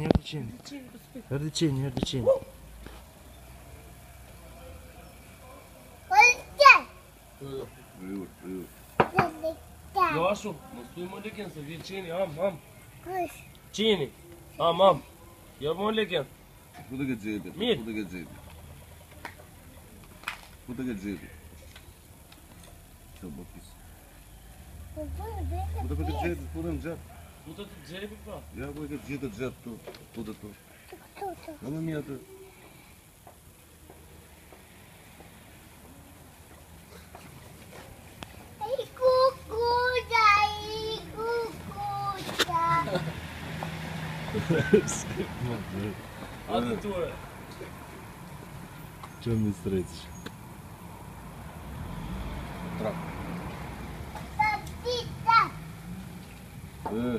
Erdicin. Erdicin, Erdicin. Yavaş ol. Musluyum öyleken sevgili çiğni. Ham ham. Çiğni. Ham ham. Yapma öyleken. Bu da geceydi. Mir. Bu da geceydi. Bu da geceydi. Çabuk biz. Bu da geceydi. Bu da geceydi. Ну, вот этот жеребик, да? Я говорю, где-то джет тут, туда тут. А ну нет. А ты твое? Чем не встретишь? Трап. Э.